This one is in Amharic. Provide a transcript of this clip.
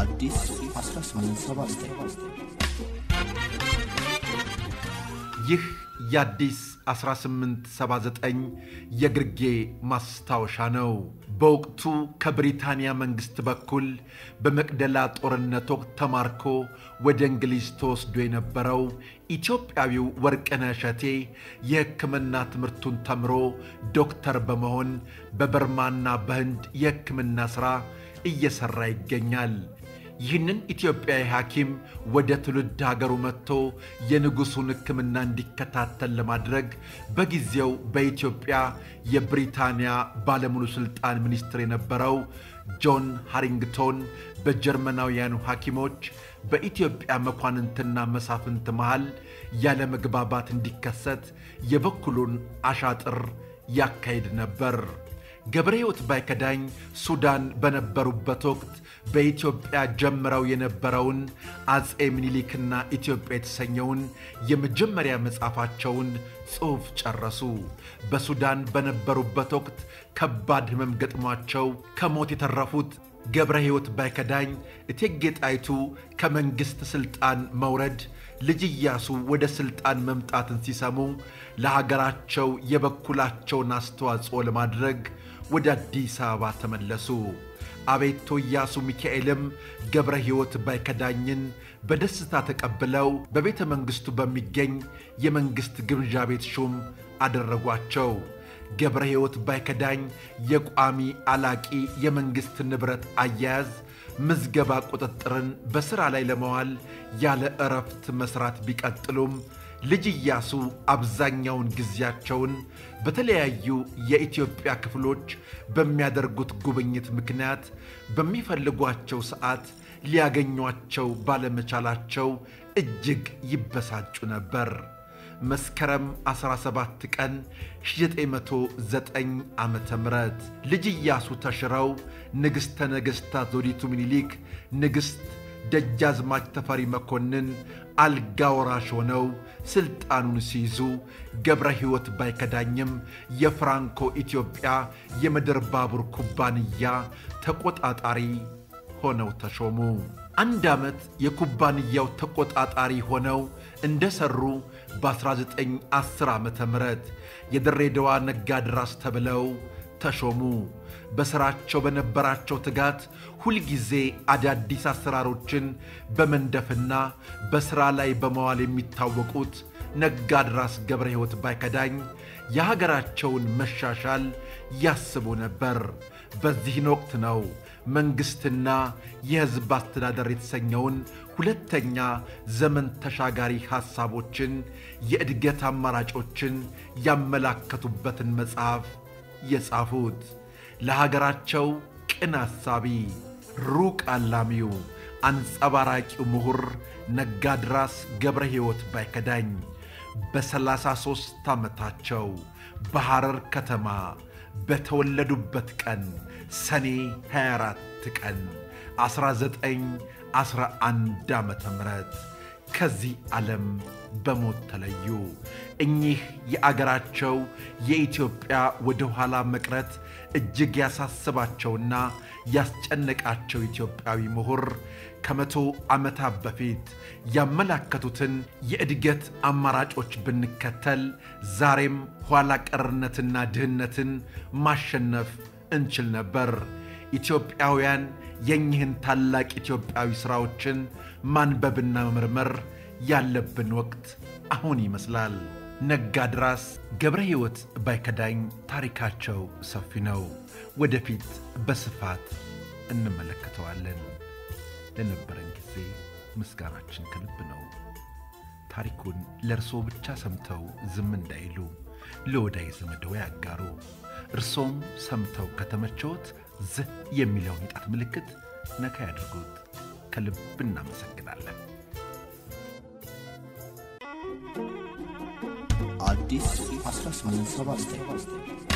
አዲስ 1879 ይህ የአዲስ 1879 የግርጌ ማስታወሻ ነው። በወቅቱ ከብሪታንያ መንግሥት በኩል በመቅደላ ጦርነት ወቅት ተማርኮ ወደ እንግሊዝ ተወስዶ የነበረው ኢትዮጵያዊው ወርቅነህ እሸቴ የሕክምና ትምህርቱን ተምሮ ዶክተር በመሆን በበርማና በህንድ የሕክምና ሥራ እየሠራ ይገኛል። ይህንን ኢትዮጵያዊ ሐኪም ወደ ትውልድ ሀገሩ መጥቶ የንጉሡን ሕክምና እንዲከታተል ለማድረግ በጊዜው በኢትዮጵያ የብሪታንያ ባለሙሉ ሥልጣን ሚኒስትር የነበረው ጆን ሃሪንግቶን በጀርመናውያኑ ሐኪሞች በኢትዮጵያ መኳንንትና መሳፍንት መሃል ያለ መግባባት እንዲከሰት የበኩሉን አሻጥር ያካሂድ ነበር። ገብረ ሕይወት ባይከዳኝ ሱዳን በነበሩበት ወቅት በኢትዮጵያ ጀምረው የነበረውን አፄ ምኒልክና ኢትዮጵያ የተሰኘውን የመጀመሪያ መጽሐፋቸውን ጽሑፍ ጨረሱ። በሱዳን በነበሩበት ወቅት ከባድ ሕመም ገጥሟቸው ከሞት የተረፉት ገብረ ሕይወት ባይከዳኝ እቴጌ ጣይቱ ከመንግሥት ሥልጣን መውረድ ልጅ ኢያሱ ወደ ሥልጣን መምጣትን ሲሰሙ ለሀገራቸው የበኩላቸውን አስተዋጽኦ ለማድረግ ወደ አዲስ አበባ ተመለሱ። አቤቶ ኢያሱ ሚካኤልም ገብረ ሕይወት ባይከዳኝን በደስታ ተቀብለው በቤተ መንግሥቱ በሚገኝ የመንግሥት ግምዣ ቤት ሹም አደረጓቸው። ገብረ ሕይወት ባይከዳኝ የቋሚ አላቂ የመንግሥት ንብረት አያያዝ ምዝገባ ቁጥጥርን በሥራ ላይ ለመዋል ያለ ዕረፍት መሥራት ቢቀጥሉም ልጅ ኢያሱ አብዛኛውን ጊዜያቸውን በተለያዩ የኢትዮጵያ ክፍሎች በሚያደርጉት ጉብኝት ምክንያት በሚፈልጓቸው ሰዓት ሊያገኟቸው ባለመቻላቸው እጅግ ይበሳጩ ነበር። መስከረም 17 ቀን 1909 ዓ ም ልጅ ኢያሱ ተሽረው ንግሥተ ነገሥታት ዘውዲቱ ምኒልክ ንግሥት ደጃዝማች ተፈሪ መኮንን አልጋ ወራሽ ሆነው ሥልጣኑን ሲይዙ ገብረ ሕይወት ባይከዳኝም የፍራንኮ ኢትዮጵያ የምድር ባቡር ኩባንያ ተቆጣጣሪ ሆነው ተሾሙ። አንድ ዓመት የኩባንያው ተቆጣጣሪ ሆነው እንደሠሩ በ1910 ዓ ም የድሬዳዋ ነጋድራስ ተብለው ተሾሙ። በሥራቸው በነበራቸው ትጋት ሁልጊዜ አዳዲስ አሰራሮችን በመንደፍና በሥራ ላይ በመዋል የሚታወቁት ነጋድራስ ገብረ ሕይወት ባይከዳኝ የሀገራቸውን መሻሻል ያስቡ ነበር። በዚህን ወቅት ነው መንግሥትና የሕዝብ አስተዳደር የተሰኘውን ሁለተኛ ዘመን ተሻጋሪ ሐሳቦችን፣ የእድገት አማራጮችን ያመላከቱበትን መጽሐፍ የጻፉት። ለሀገራቸው ቅን አሳቢ፣ ሩቅ አላሚው፣ አንጸባራቂው ምሁር ነጋድራስ ገብረ ሕይወት ባይከዳኝ በሰላሳ ሦስት ዓመታቸው በሐረር ከተማ በተወለዱበት ቀን ሰኔ 24 ቀን 1911 ዓ ም ከዚህ ዓለም በሞት ተለዩ። እኚህ የአገራቸው የኢትዮጵያ ወደ ኋላ መቅረት እጅግ ያሳስባቸውና ያስጨነቃቸው ኢትዮጵያዊ ምሁር ከመቶ ዓመታት በፊት ያመላከቱትን የእድገት አማራጮች ብንከተል ዛሬም ኋላ ቀርነትና ድህነትን ማሸነፍ እንችል ነበር። ኢትዮጵያውያን የኚህን ታላቅ ኢትዮጵያዊ ሥራዎችን ማንበብና መመርመር ያለብን ወቅት አሁን ይመስላል። ነጋድራስ ገብረ ሕይወት ባይከዳኝ ታሪካቸው ሰፊ ነው። ወደፊት በስፋት እንመለከተዋለን። ለነበረን ጊዜ ምስጋናችን ከልብ ነው። ታሪኩን ለእርሶ ብቻ ሰምተው ዝም እንዳይሉ ለወዳጅ ዘመደው ያጋሩ። እርሶም ሰምተው ከተመቸዎት ዝህ የሚለውን የጣት ምልክት ነካ ያድርጉት። ከልብ እናመሰግናለን። አዲስ 1879